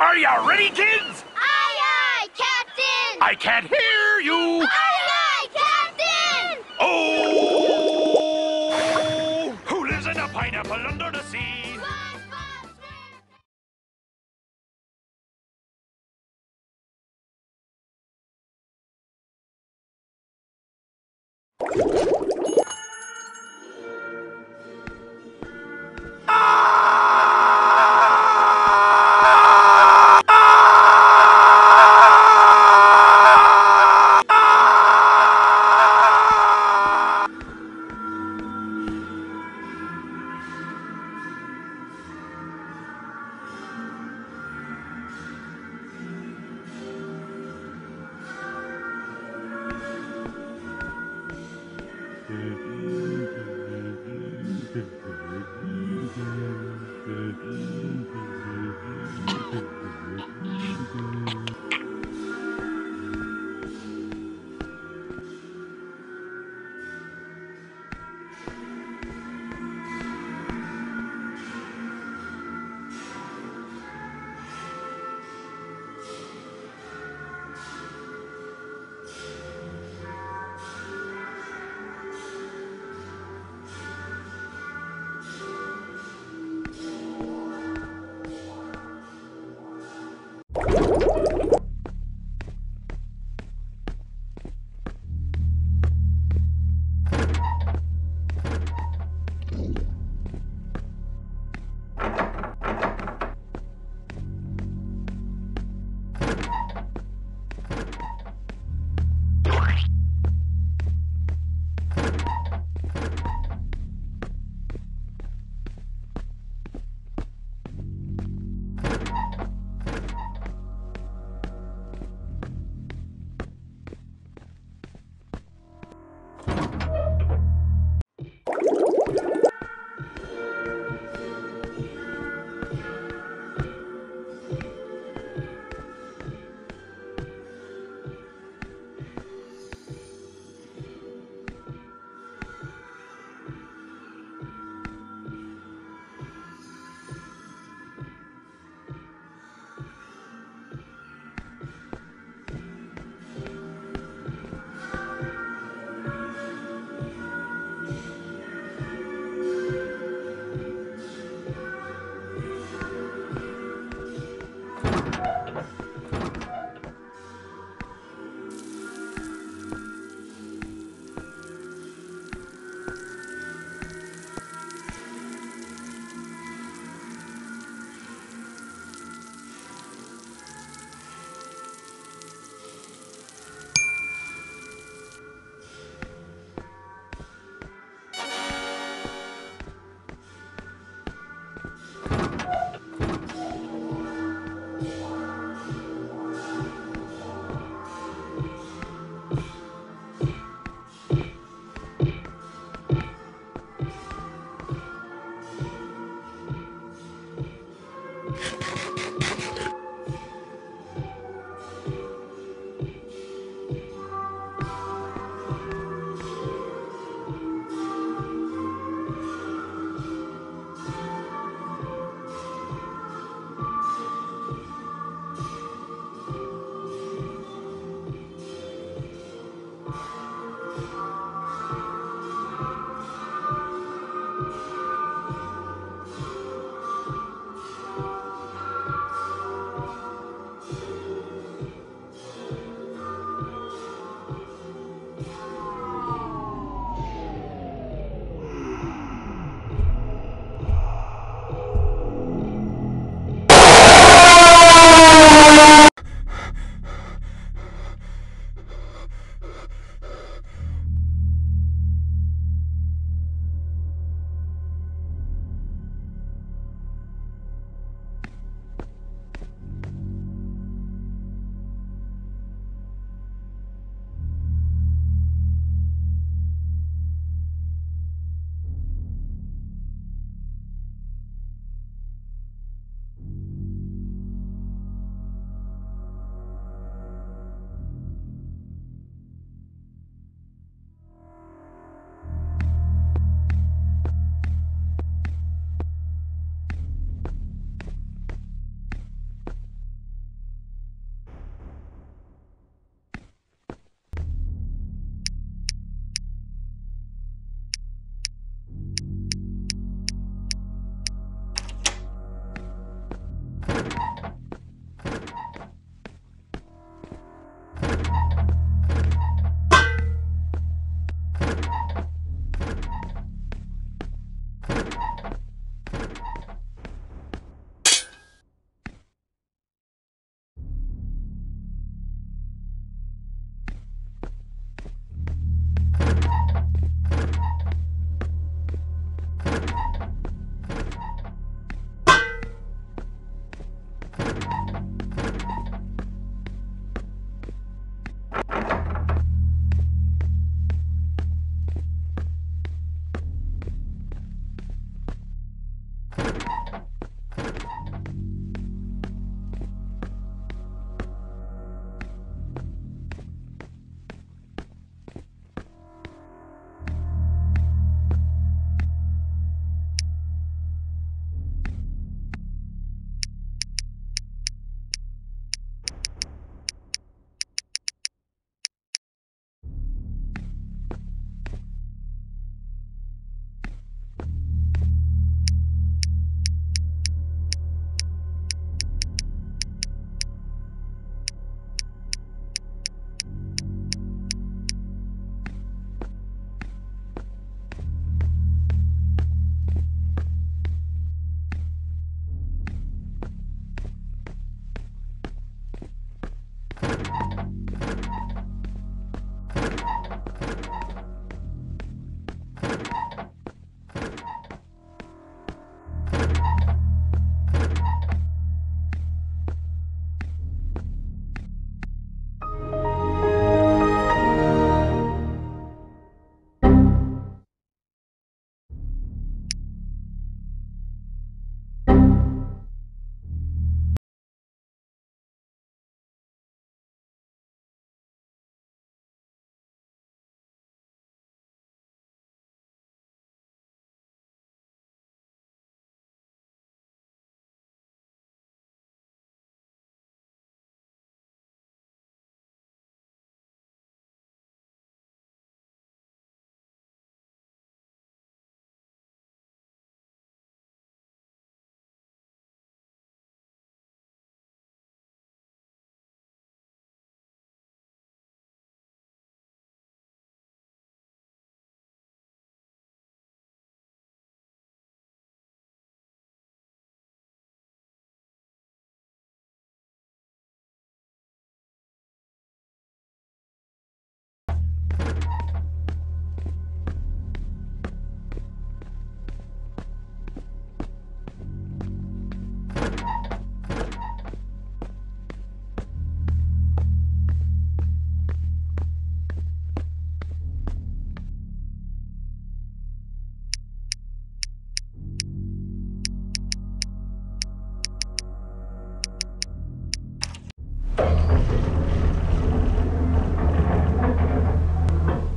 Are you ready, kids? Aye, aye, Captain! I can't hear you. Aye, aye, Captain! Oh! Who lives in a pineapple under the sea? Mm-hmm.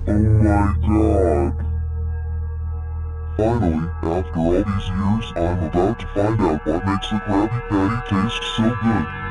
Oh my god. Finally, after all these years, I'm about to find out what makes the Krabby Patty taste so good.